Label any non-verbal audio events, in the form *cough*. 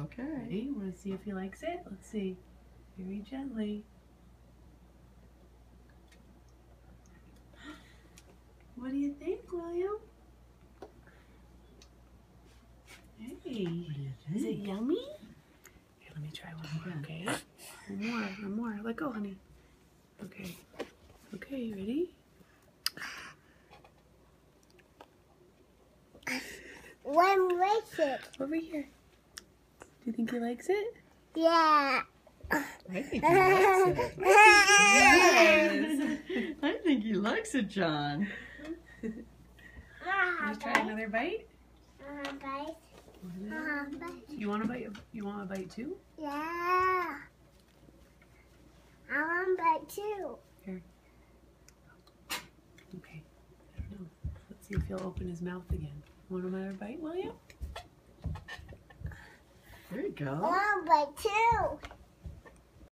Okay. Ready? Want to see if he likes it? Let's see. Very gently. What do you think, William? Hey, What do you is it yummy? Here, let me try one more, okay? One more, one more. Let go, honey. Okay. Okay, you ready? One likes it. Over here. Do you think he likes it? Yeah. I think he likes it. Yes. *laughs* I think he likes it, John. Want to try another bite? Uh, bite. Uh, bite. You want a bite? You want a bite too? Yeah. I want a bite too. Okay. I don't know. Let's see if he'll open his mouth again. Want another bite, William? There you go. want bite too.